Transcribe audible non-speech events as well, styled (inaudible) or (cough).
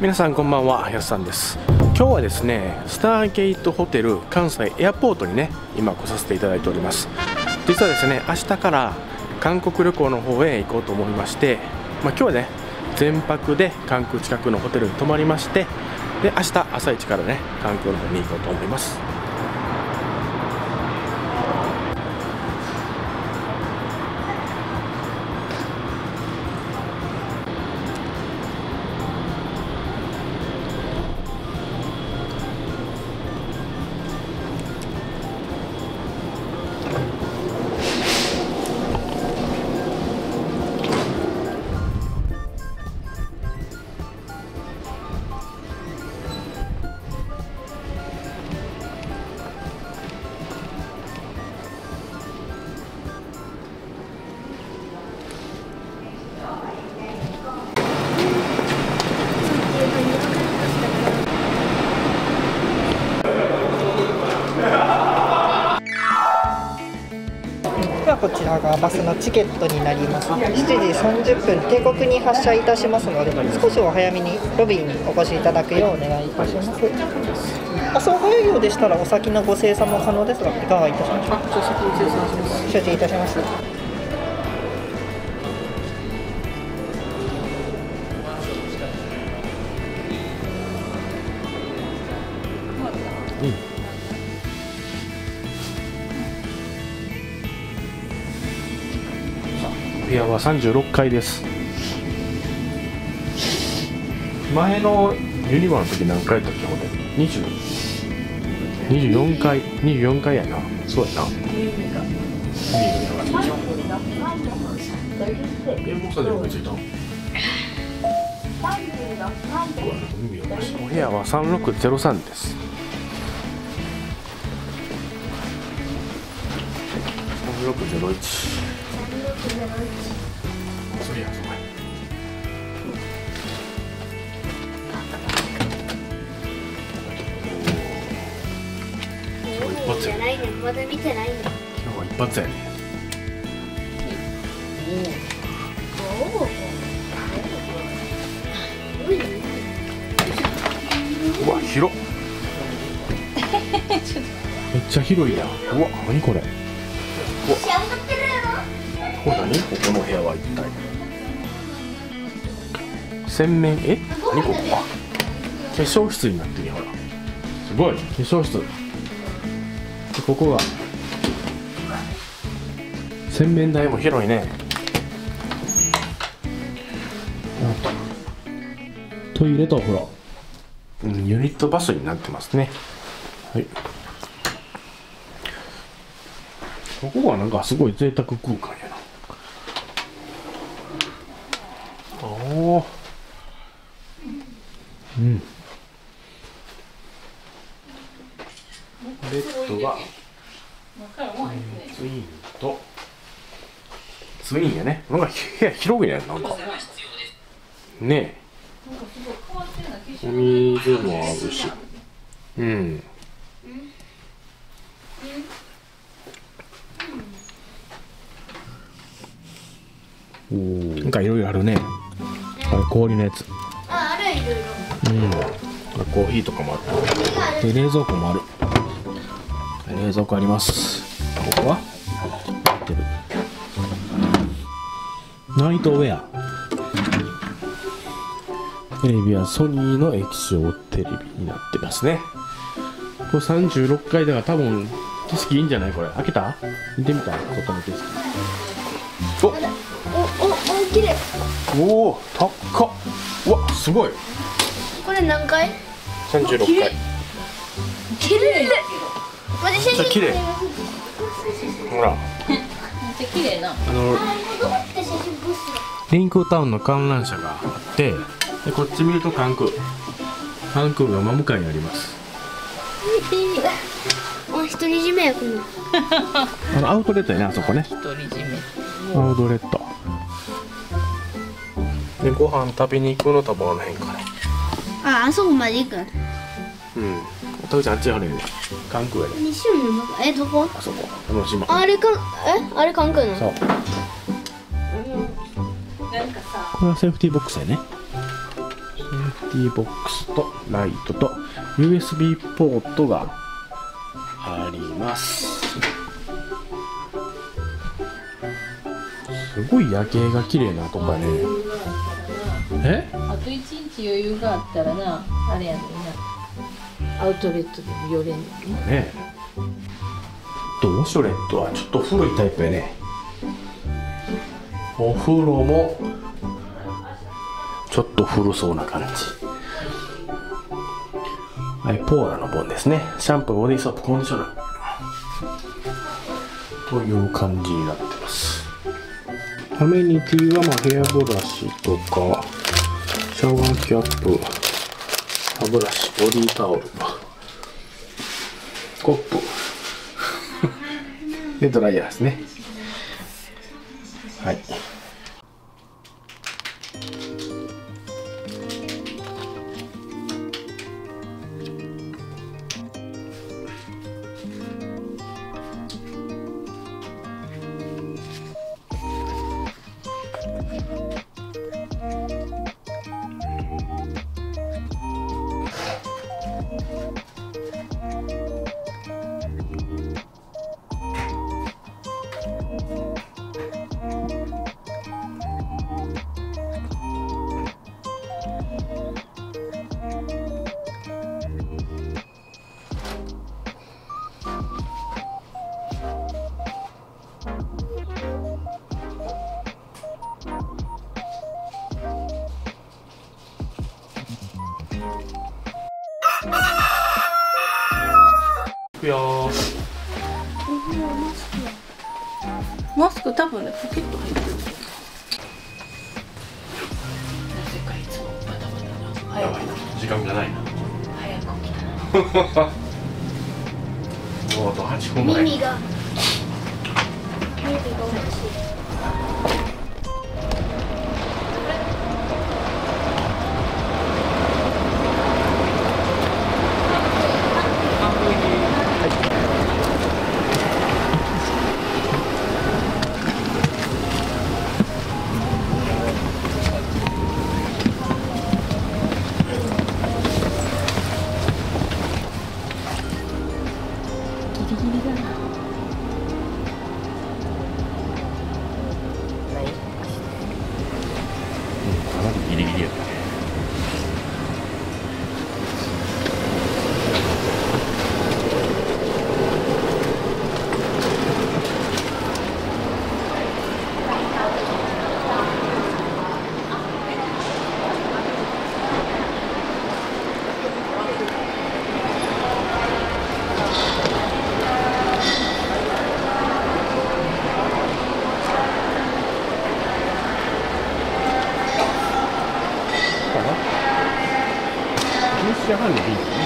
皆さんこんばんはやすさんです。今日はですねスターゲートホテル関西エアポートにね今来させていただいております。実はですね明日から韓国旅行の方へ行こうと思いまして、まあ、今日はね全泊で関空近くのホテルに泊まりましてで明日朝一からね関空の方に行こうと思います。こちらがバスのチケットになります。7時30分帝国に発車いたしますので少しお早めにロビーにお越しいただくようお願いいたします。あそう早いようでしたらお先のご精算も可能ですがいかがいたしましょう承知いたします部屋は36階です。前のユニバの時何階だったっけほんで20 24階。24階やな。そうやな。えもうさでもついたお部屋は3603です3601それやそれ一発やじゃないね。んまだ見てないねん今日は一発やねおおうわ広っ (laughs) めっちゃ広いやん。うわ何これここ何ここの部屋は一体。洗面え？何ここあ化粧室になってるよほら。すごい。化粧室。でここが。洗面台も広いね。あトイレとお風呂。うんユニットバスになってますね。はい。ここはなんかすごい贅沢空間やおうん。ベッドがツインとツインやねなん。か部屋広いねなん。かねえお水もあるしうん。なん。かいろいろあるねれ氷のやつ。ああるいろいろ。うん。コーヒーとかもある。で冷蔵庫もある。冷蔵庫あります。ここは？入ってる。ナイトウェア。テレビはソニーの液晶テレビになってますね。これ36階だから多分景色いいんじゃない？これ。開けた？見てみた？外の景色おおおお綺麗おお高っ。うわすごい。これ何回？36階綺麗。これ写真めっちゃ綺麗ほら。めっちゃ綺麗な。あのリンクタウンの観覧車があってでこっち見ると関空。関空が真向かいにあります。あ独り占めやこの。あのアウトレットやねあそこね。独り占め。アウトレットでご飯食べに行くの多分あの辺かなああそこまで行くん？うん。お父ちゃんあっちやねんね関空やね西村の中えどこ？あそこ。あの島。あれかえ？あれ関空の？そう。なんかさ、これはセーフティーボックスやね。セーフティーボックスとライトと USB ポートがあります。すごい夜景が綺麗なとこやねえ？あと一日余裕があったらなあれやのにな。アウトレットでも寄れんのに。ねね。とウォシュレットは。ちょっと古いタイプやね。お風呂もちょっと古そうな感じ。はいポーラのボンですね。シャンプーボディーソープコンディショナー。という感じになってます。アメニティはまあヘアブラシとかシャワーキャップ歯ブラシボディタオルコップ。(laughs) でドライヤーですね。はいくよマスク多分ねポケット入ってる。なぜかいつもバタバタな時間がないな。早く来たな。(laughs) もうあと8分前耳が。耳が欲しいギリギ かな11時半でいいですね